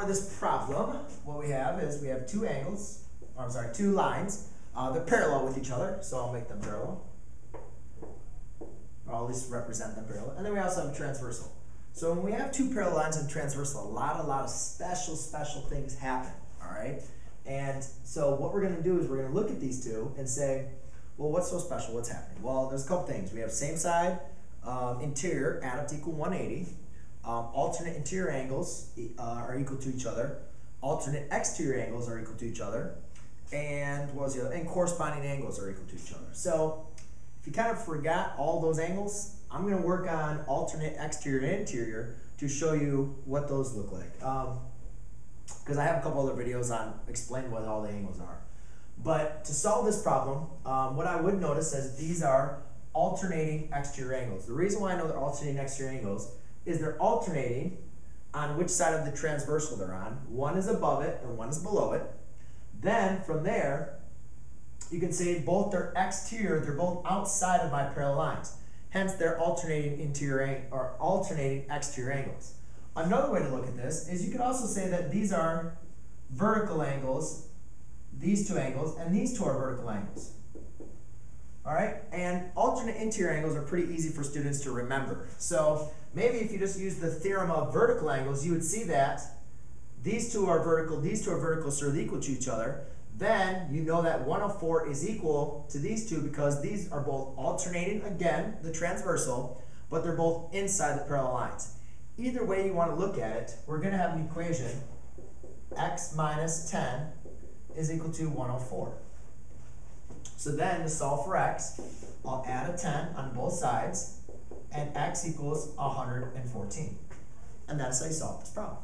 for this problem, what we have is we have two angles, or I'm sorry, two lines. Uh, they're parallel with each other, so I'll make them parallel. Or at least represent them parallel. And then we also have a transversal. So when we have two parallel lines and transversal, a lot, a lot of special, special things happen, all right? And so what we're gonna do is we're gonna look at these two and say, well, what's so special? What's happening? Well, there's a couple things. We have same side, um, interior, add up to equal 180. Um, alternate interior angles uh, are equal to each other. Alternate exterior angles are equal to each other. And what was the other? And corresponding angles are equal to each other. So if you kind of forgot all those angles, I'm going to work on alternate exterior and interior to show you what those look like. Because um, I have a couple other videos on explaining what all the angles are. But to solve this problem, um, what I would notice is these are alternating exterior angles. The reason why I know they're alternating exterior angles is they're alternating on which side of the transversal they're on. One is above it and one is below it. Then from there, you can say both are exterior, they're both outside of my parallel lines. Hence, they're alternating interior or alternating exterior angles. Another way to look at this is you could also say that these are vertical angles, these two angles, and these two are vertical angles. All right, and alternate interior angles are pretty easy for students to remember. So maybe if you just use the theorem of vertical angles, you would see that these two are vertical, these two are vertical, so they're equal to each other. Then you know that 104 is equal to these two because these are both alternating, again, the transversal, but they're both inside the parallel lines. Either way you want to look at it, we're going to have an equation x minus 10 is equal to 104. So then to solve for x, I'll add a 10 on both sides, and x equals 114. And that's how you solve this problem.